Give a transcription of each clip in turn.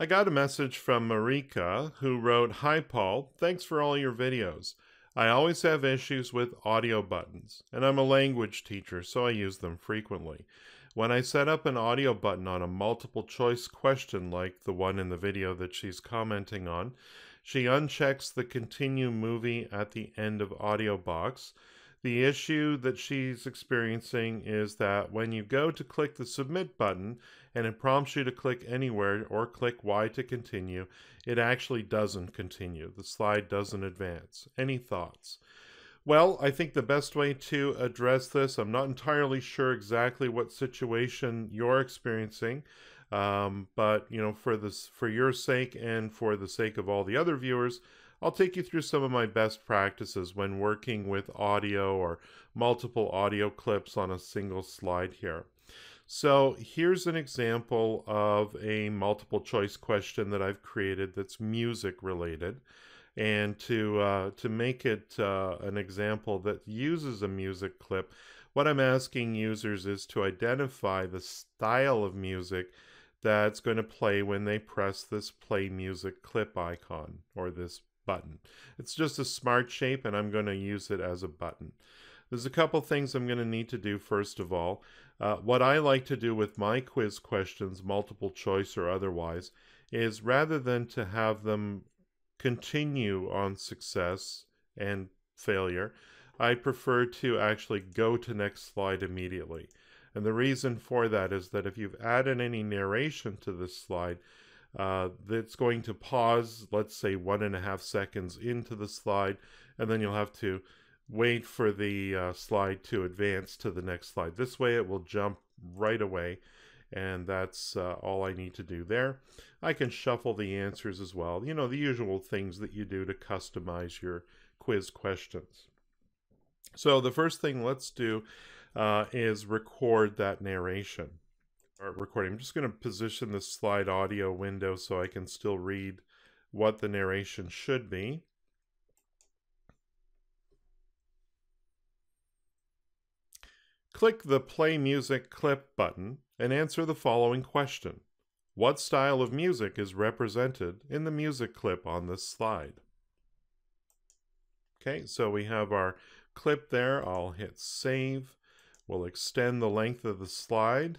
I got a message from Marika who wrote, Hi Paul, thanks for all your videos. I always have issues with audio buttons, and I'm a language teacher, so I use them frequently. When I set up an audio button on a multiple choice question like the one in the video that she's commenting on, she unchecks the continue movie at the end of audio box. The issue that she's experiencing is that when you go to click the submit button and it prompts you to click anywhere or click Y to continue, it actually doesn't continue. The slide doesn't advance. Any thoughts? Well, I think the best way to address this, I'm not entirely sure exactly what situation you're experiencing, um, but you know, for this, for your sake and for the sake of all the other viewers, I'll take you through some of my best practices when working with audio or multiple audio clips on a single slide here. So here's an example of a multiple choice question that I've created that's music related. And to, uh, to make it uh, an example that uses a music clip, what I'm asking users is to identify the style of music that's going to play when they press this play music clip icon or this button. It's just a smart shape and I'm going to use it as a button. There's a couple things I'm going to need to do first of all. Uh, what I like to do with my quiz questions, multiple choice or otherwise, is rather than to have them continue on success and failure, I prefer to actually go to next slide immediately. And the reason for that is that if you've added any narration to this slide, uh, that's going to pause, let's say one and a half seconds into the slide, and then you'll have to wait for the uh, slide to advance to the next slide. This way it will jump right away, and that's uh, all I need to do there. I can shuffle the answers as well, you know, the usual things that you do to customize your quiz questions. So the first thing let's do uh, is record that narration recording. I'm just going to position the slide audio window so I can still read what the narration should be. Click the Play Music Clip button and answer the following question. What style of music is represented in the music clip on this slide? Okay, so we have our clip there. I'll hit Save. We'll extend the length of the slide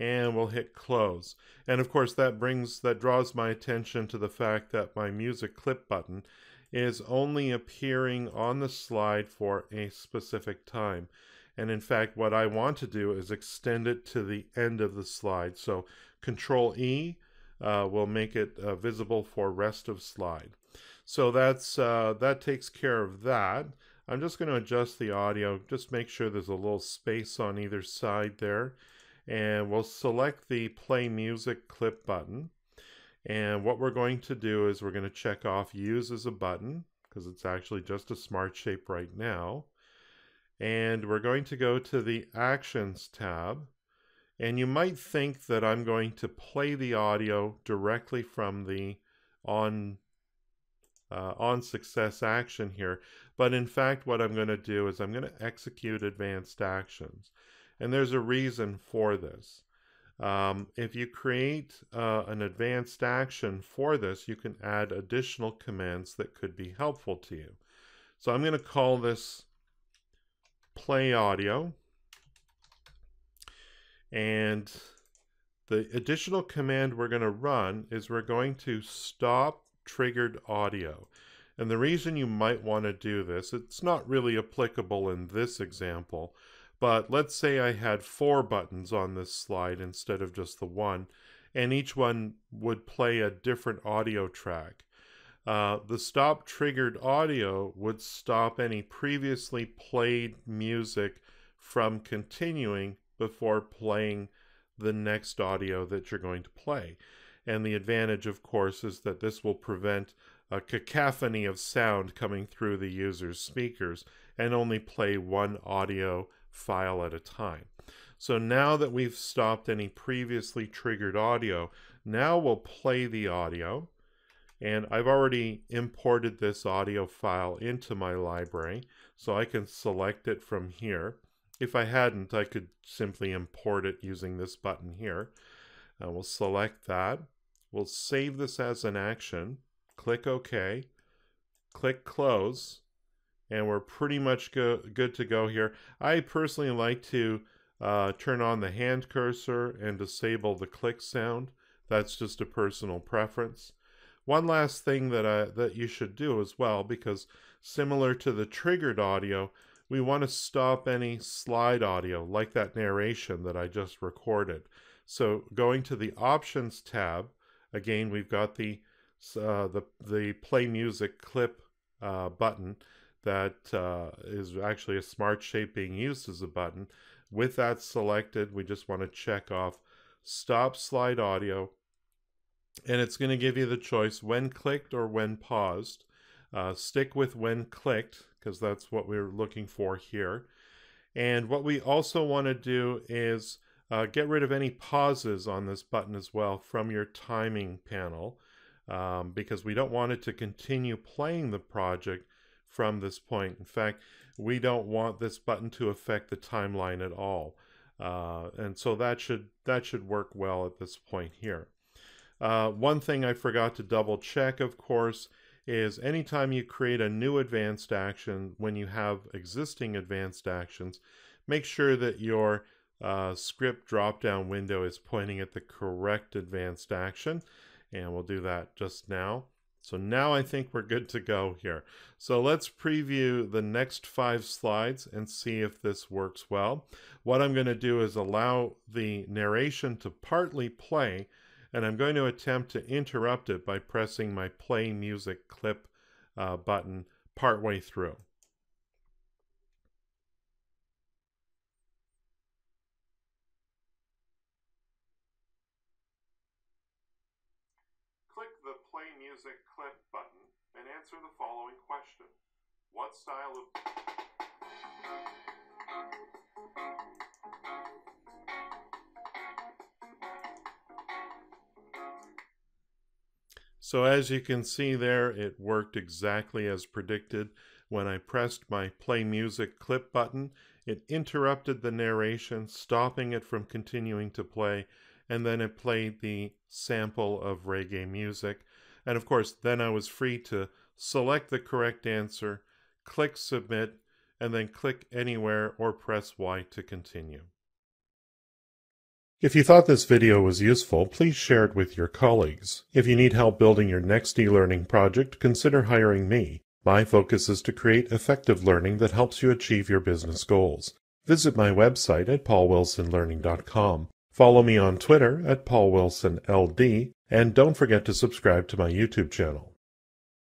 and we'll hit close. And of course that brings, that draws my attention to the fact that my music clip button is only appearing on the slide for a specific time. And in fact, what I want to do is extend it to the end of the slide. So Control E uh, will make it uh, visible for rest of slide. So that's uh, that takes care of that. I'm just going to adjust the audio, just make sure there's a little space on either side there and we'll select the play music clip button. And what we're going to do is we're going to check off use as a button because it's actually just a smart shape right now. And we're going to go to the actions tab and you might think that I'm going to play the audio directly from the on uh, on success action here. But in fact what I'm going to do is I'm going to execute advanced actions and there's a reason for this. Um, if you create uh, an advanced action for this, you can add additional commands that could be helpful to you. So I'm going to call this play audio. And the additional command we're going to run is we're going to stop triggered audio. And the reason you might want to do this, it's not really applicable in this example, but let's say I had four buttons on this slide instead of just the one, and each one would play a different audio track. Uh, the stop triggered audio would stop any previously played music from continuing before playing the next audio that you're going to play. And the advantage, of course, is that this will prevent a cacophony of sound coming through the user's speakers and only play one audio file at a time. So now that we've stopped any previously triggered audio, now we'll play the audio. And I've already imported this audio file into my library, so I can select it from here. If I hadn't, I could simply import it using this button here. Uh, we'll select that. We'll save this as an action, click OK, click Close, and we're pretty much go, good to go here. I personally like to uh, turn on the hand cursor and disable the click sound. That's just a personal preference. One last thing that I, that you should do as well, because similar to the triggered audio, we want to stop any slide audio, like that narration that I just recorded. So going to the Options tab, again, we've got the uh, the the Play Music clip uh, button that uh, is actually a smart shape being used as a button. With that selected, we just want to check off Stop Slide Audio, and it's going to give you the choice when clicked or when paused. Uh, stick with when clicked, because that's what we're looking for here. And what we also want to do is uh, get rid of any pauses on this button as well from your timing panel um, because we don't want it to continue playing the project from this point. In fact, we don't want this button to affect the timeline at all. Uh, and so that should that should work well at this point here. Uh, one thing I forgot to double check, of course, is anytime you create a new advanced action when you have existing advanced actions, make sure that your uh, script drop-down window is pointing at the correct advanced action. And we'll do that just now. So now I think we're good to go here. So let's preview the next five slides and see if this works well. What I'm going to do is allow the narration to partly play, and I'm going to attempt to interrupt it by pressing my play music clip uh, button partway through. Play Music Clip button and answer the following question. What style of... So as you can see there, it worked exactly as predicted. When I pressed my Play Music Clip button, it interrupted the narration, stopping it from continuing to play, and then it played the sample of reggae music. And of course, then I was free to select the correct answer, click submit, and then click anywhere or press Y to continue. If you thought this video was useful, please share it with your colleagues. If you need help building your next e-learning project, consider hiring me. My focus is to create effective learning that helps you achieve your business goals. Visit my website at paulwilsonlearning.com. Follow me on Twitter at paulwilsonld and don't forget to subscribe to my YouTube channel.